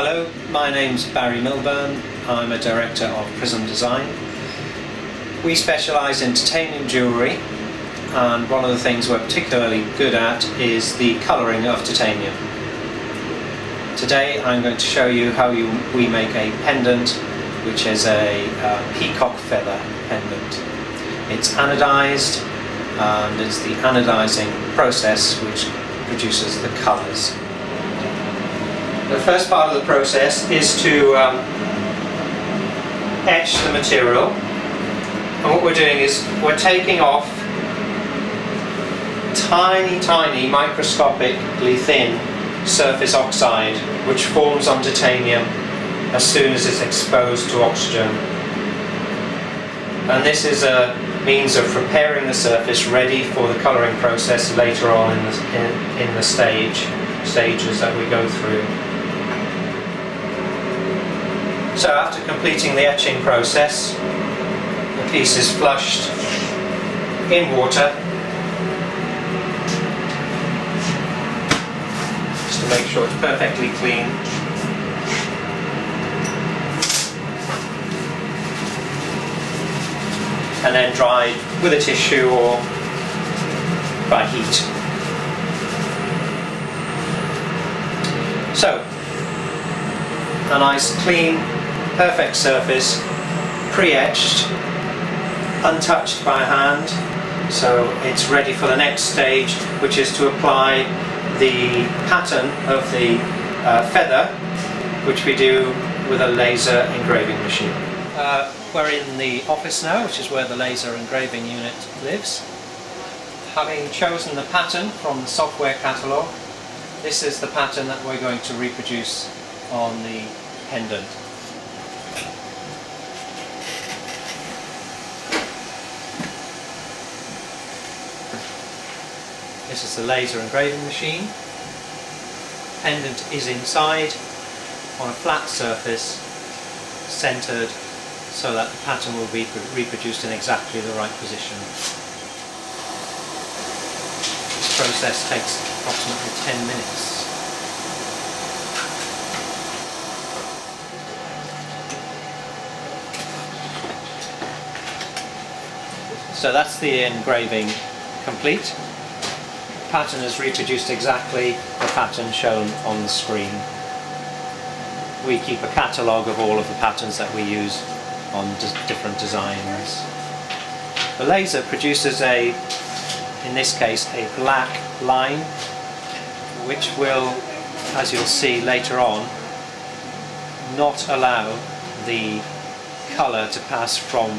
Hello, my name's Barry Milburn. I'm a director of Prism Design. We specialise in titanium jewellery and one of the things we're particularly good at is the colouring of titanium. Today I'm going to show you how you, we make a pendant which is a uh, peacock feather pendant. It's anodised and it's the anodising process which produces the colours. The first part of the process is to um, etch the material and what we're doing is we're taking off tiny tiny microscopically thin surface oxide which forms on titanium as soon as it's exposed to oxygen and this is a means of preparing the surface ready for the colouring process later on in the, in, in the stage stages that we go through. So after completing the etching process the piece is flushed in water just to make sure it's perfectly clean and then dried with a tissue or by heat. So, a nice clean, perfect surface, pre-etched, untouched by hand, so it's ready for the next stage, which is to apply the pattern of the uh, feather, which we do with a laser engraving machine. Uh, we're in the office now, which is where the laser engraving unit lives. Having chosen the pattern from the software catalogue, this is the pattern that we're going to reproduce on the pendant. This is the laser engraving machine. Pendant is inside on a flat surface, centered so that the pattern will be reproduced in exactly the right position. This process takes approximately 10 minutes. So that's the engraving complete. Pattern is reproduced exactly the pattern shown on the screen. We keep a catalogue of all of the patterns that we use on different designs. The laser produces a, in this case, a black line which will, as you'll see later on, not allow the colour to pass from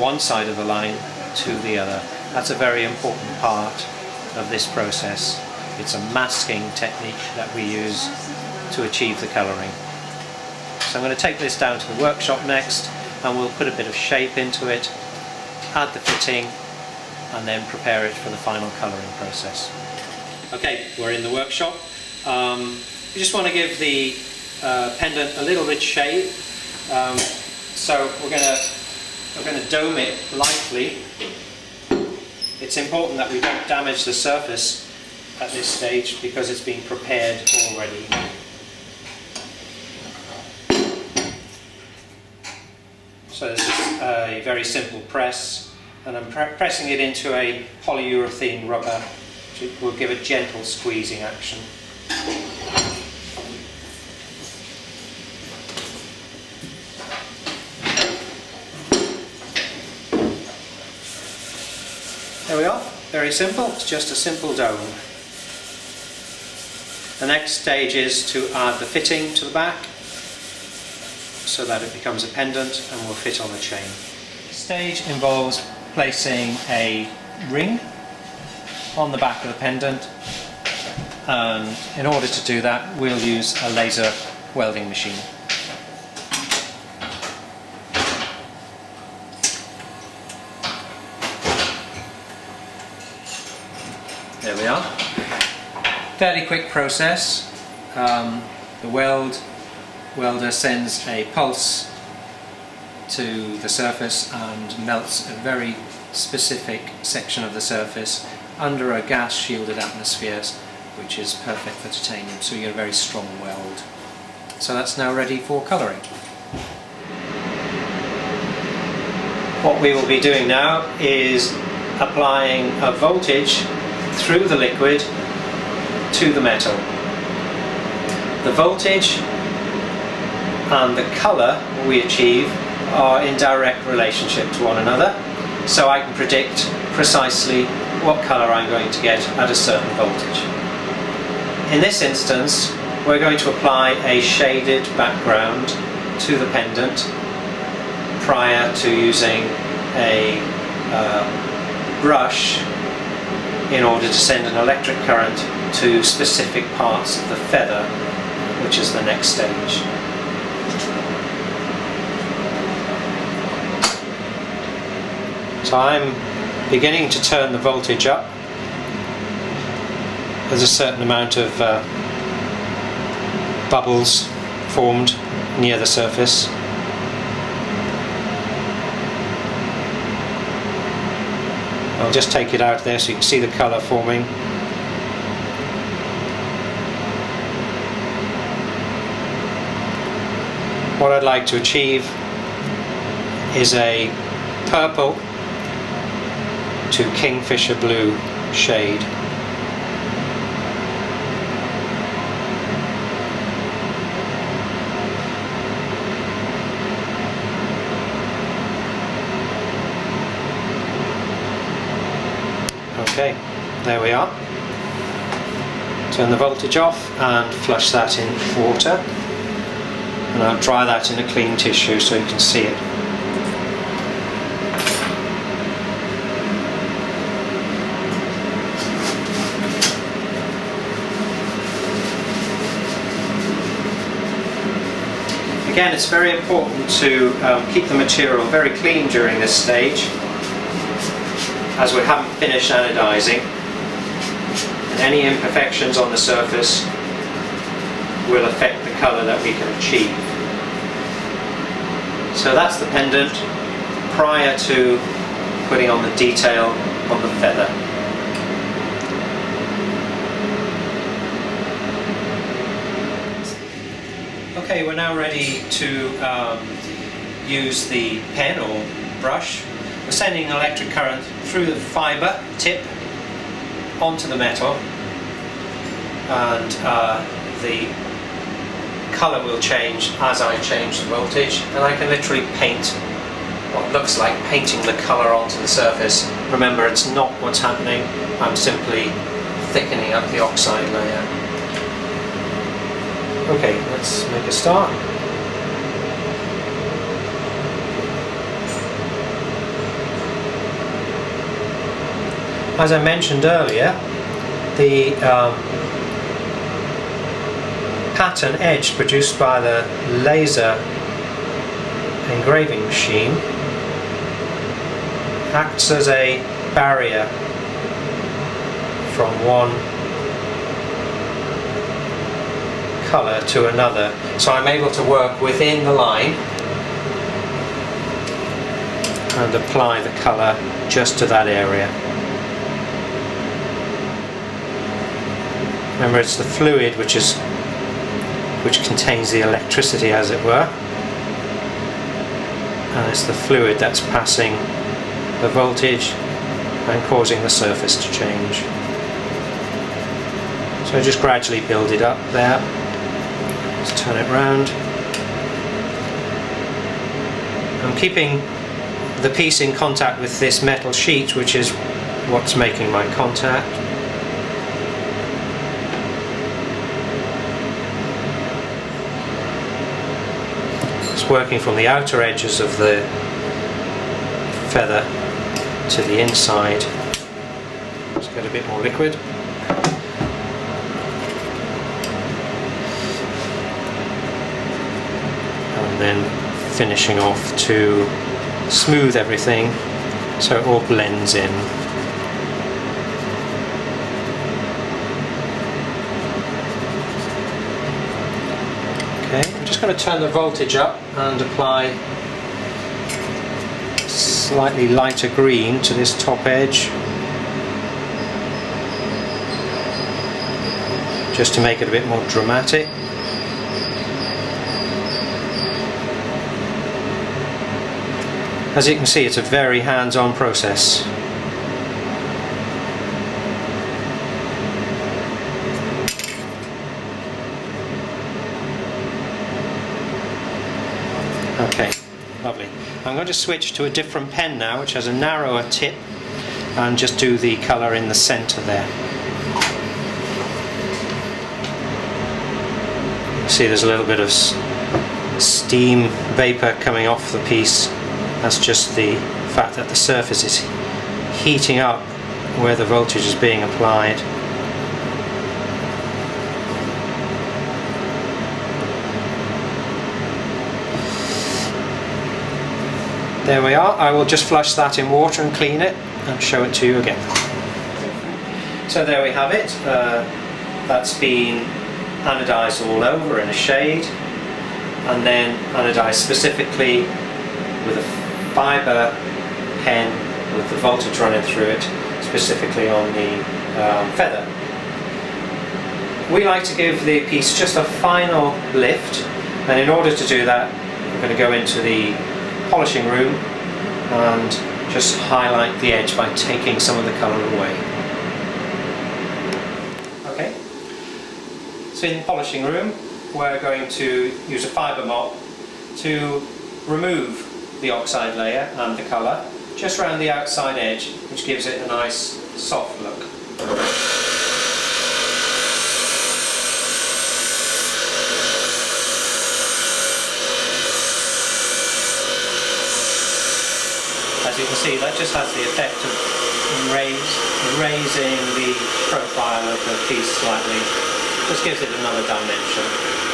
one side of the line to the other. That's a very important part of this process. It's a masking technique that we use to achieve the colouring. So I'm going to take this down to the workshop next and we'll put a bit of shape into it, add the fitting and then prepare it for the final colouring process. Okay, we're in the workshop. Um, we just want to give the uh, pendant a little bit shape. Um, so we're going to we're going to dome it lightly. It's important that we don't damage the surface at this stage because it's been prepared already. So this is a very simple press and I'm pre pressing it into a polyurethane rubber which will give a gentle squeezing action. There we are, simple, it's just a simple dome. The next stage is to add the fitting to the back so that it becomes a pendant and will fit on the chain. Stage involves placing a ring on the back of the pendant and in order to do that we'll use a laser welding machine. There we are. Fairly quick process. Um, the weld welder sends a pulse to the surface and melts a very specific section of the surface under a gas shielded atmosphere which is perfect for titanium so you get a very strong weld. So that's now ready for colouring. What we will be doing now is applying a voltage through the liquid to the metal. The voltage and the colour we achieve are in direct relationship to one another so I can predict precisely what colour I'm going to get at a certain voltage. In this instance we're going to apply a shaded background to the pendant prior to using a uh, brush in order to send an electric current to specific parts of the feather which is the next stage. So I'm beginning to turn the voltage up. There's a certain amount of uh, bubbles formed near the surface. I'll just take it out there so you can see the colour forming. What I'd like to achieve is a purple to Kingfisher Blue shade. Okay, there we are. Turn the voltage off and flush that in water. And I'll dry that in a clean tissue so you can see it. Again, it's very important to um, keep the material very clean during this stage as we haven't finished anodizing and any imperfections on the surface will affect the colour that we can achieve. So that's the pendant prior to putting on the detail on the feather. Okay, we're now ready to um, use the pen or brush. We're sending electric current through the fibre tip onto the metal and uh, the colour will change as I change the voltage and I can literally paint what looks like painting the colour onto the surface. Remember it's not what's happening, I'm simply thickening up the oxide layer. Okay, let's make a start. As I mentioned earlier, the um, pattern edge produced by the laser engraving machine acts as a barrier from one colour to another. So I'm able to work within the line and apply the colour just to that area. Remember it's the fluid which is which contains the electricity as it were and it's the fluid that's passing the voltage and causing the surface to change. So just gradually build it up there Let's turn it round. I'm keeping the piece in contact with this metal sheet which is what's making my contact. Working from the outer edges of the feather to the inside. Let's get a bit more liquid. And then finishing off to smooth everything so it all blends in. just going to turn the voltage up and apply slightly lighter green to this top edge. Just to make it a bit more dramatic. As you can see it's a very hands-on process. I'm going to switch to a different pen now which has a narrower tip and just do the colour in the centre there. See there's a little bit of steam vapour coming off the piece. That's just the fact that the surface is heating up where the voltage is being applied. There we are. I will just flush that in water and clean it and show it to you again. So there we have it. Uh, that's been anodized all over in a shade and then anodized specifically with a fibre pen with the voltage running through it specifically on the um, feather. We like to give the piece just a final lift and in order to do that we're going to go into the polishing room and just highlight the edge by taking some of the colour away. Okay, so in the polishing room we're going to use a fibre mop to remove the oxide layer and the colour just around the outside edge which gives it a nice soft look. Can see that just has the effect of raise, raising the profile of the piece slightly. Just gives it another dimension